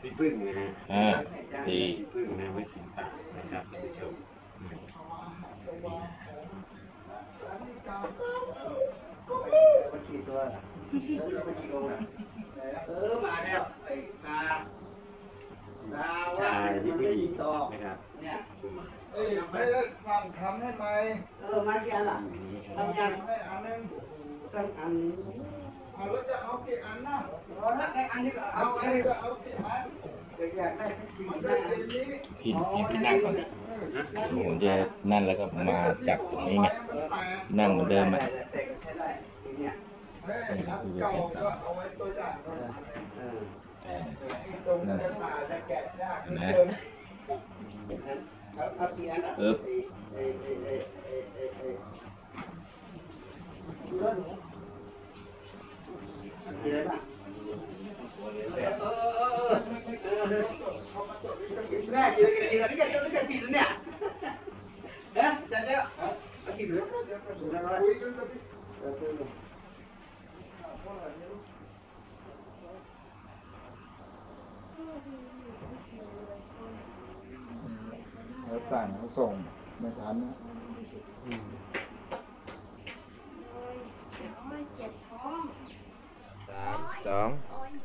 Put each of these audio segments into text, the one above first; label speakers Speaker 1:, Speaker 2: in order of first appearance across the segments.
Speaker 1: พี่พึ่งนะฮะ
Speaker 2: อ่าดี
Speaker 1: พี่พึ่งนะไว้สิงปากนะครับท่านผู้ชมอืม
Speaker 3: เออมาแล้วไอ้ตาตาว่า
Speaker 1: ชาย
Speaker 3: มัน
Speaker 1: ที่
Speaker 3: ไม่
Speaker 1: ผู้หญิ
Speaker 3: มี
Speaker 1: ง
Speaker 3: ต่อ
Speaker 1: นะครับ
Speaker 3: เนี่ย
Speaker 4: เอ้ยไม่ได้ฟังทำให้ไหม
Speaker 3: เออมากี่อันล่ะ
Speaker 1: อยู่นี่ครับ
Speaker 3: ทำยัง
Speaker 4: ให้อันนึง
Speaker 3: ตั้งอัน
Speaker 4: เอาแล้วจะเอากี่อันนะ
Speaker 3: รอแล้วได้อันนี้ก็
Speaker 4: เอา
Speaker 3: เอา
Speaker 4: ใค
Speaker 3: ไอ้
Speaker 4: รก็เอากี่อัน
Speaker 3: อยากได้ทั้งสี่
Speaker 4: มัน
Speaker 3: ห้า
Speaker 4: ได้เย็นนี้
Speaker 2: พี่พี่พี่นั่งก่อนนะผมจะนั่นแล้วก็มาจับตรงนี้ไงนั่งเหมือนเดิมอะ
Speaker 3: แต่ก็ใช้ได้ทีเนี้ย
Speaker 4: เฮ้ยอันเก่าก็เอ อัน
Speaker 3: ที่ไหนบ้างเออเออเออเออเออแรกอยู่กันทีละนี่จะจะจะสี่เนี่ยฮะจะแล้วเอากี่เหลือถูกแล้วร้อย
Speaker 4: คุยกันก็ที่
Speaker 3: เออคือ
Speaker 4: เขาสั่งเขาส่งไม่ทันนะ
Speaker 5: เจ็บท้อง
Speaker 1: สามสอง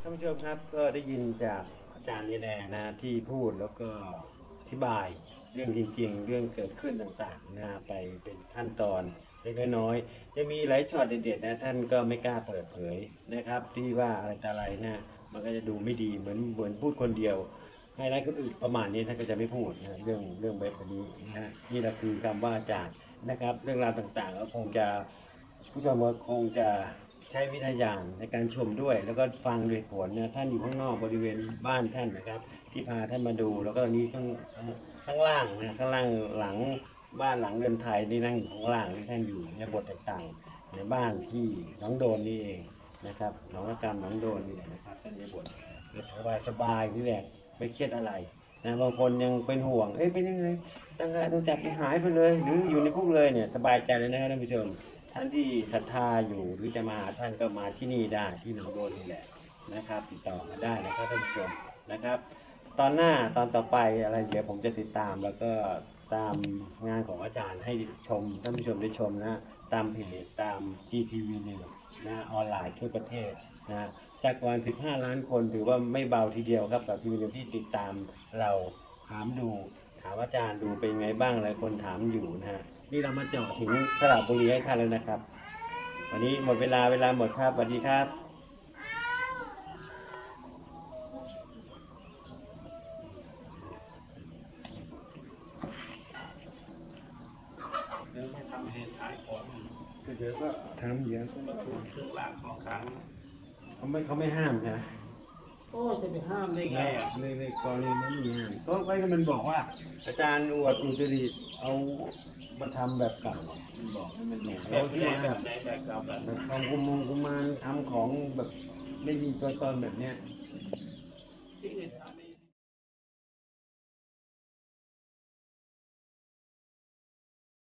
Speaker 1: ท่านผู้ชมครับก็ได้ยินจากอาจารย์นี่แน่นะที่พูดแล้วก็อธิบายเรื่องจริง ๆ เรื่องเกิดขึ้นต่างๆนะไปเป็นขั้นตอนเล็กๆน้อยๆจะมีหลายช็อตเด็ดๆนะท่านก็ไม่กล้าเปิดเผยนะครับ ที่ว่าอะไรต่ออะไรนะมันก็จะดูไม่ดีเหมือนเหมือนพูดคนเดียวให้ร้ายคนอื่นประมาณนี้ท่านก็จะไม่พูดนะเรื่องเรื่องแบบนี้นะฮะนี่แหละคือคำว่าอาจารย์นะครับ เรื่องราวต่างๆก็คงจะผู้ชมก็คงจะ ใช้วิทยานในการชมด้วย แล้วก็ฟังด้วยผลนะท่านอยู่ข้างนอกบริเวณบ้านท่านนะครับ ที่พาท่านมาดู แล้วก็ตอนนี้ข้างข้างล่างนะข้างล่างหลังบ้านหลังเรือนไทยที่นั่งอยู่ข้างล่างที่ท่านอยู่ในบทต่างๆ ในบ้านที่น้องโดนนี่เองนะครับน้องกรรน้องโดนนี่แหละนะครับท่านในบทสบายสบายๆนี่แหละไม่เครียดอะไรนะบางคนยังเป็นห่วง เอ้ยเป็นยังไงตั้งแต่โดนจับไปหายไปเลย หรืออยู่ในคุกเลยเนี่ยสบายใจเลยนะครับท่านผู้ชม ท่านที่ศรัทธาอยู่หรือจะมาท่านก็มาที่นี่ได้ที่หนองโดนนี่แหละนะครับ ติดต่อมาได้นะครับท่านผู้ชมนะครับ ตอนหน้าตอนต่อไปอะไรเดี๋ยวผมจะติดตามแล้วก็ตามงานของอาจารย์ให้ชมท่านผู้ชมได้ชมนะตามเพจตาม GTV นิวนะออนไลน์ทั่วประเทศนะจากวัน 15 ล้านคนถือว่าไม่เบาทีเดียวครับกับทีวีนิวที่ติดตามเราถามดู ถามอาจารย์ดูเป็นไงบ้างหลายคนถามอยู่นะฮะนี่เรามาเจาะถึงสระบุรีให้ท่านแล้วนะครับ วันนี้หมดเวลาเวลาหมดครับสวัสดีครับเดี๋ยวไม่ทำเหตุขายของก็เดี๋ยวก็ทำเดี๋ยวก็มาทวงเครื่องรางของขลังเขาไม่เขาไม่ห้ามใช่ไหม โอ้จะไปห้ามได้ไงอะในในกรณีนั้นมีห้ามเพราะไว้ก็มันบอกว่า อาจารย์อวดอุตริเอามาทำแบบเก่ามันบอกให้มันเนี่ยแล้วที่มาแบบแบบเก่าแบบทำกุมงกุมารทำของแบบไม่มีตัวตนแบบเนี้ย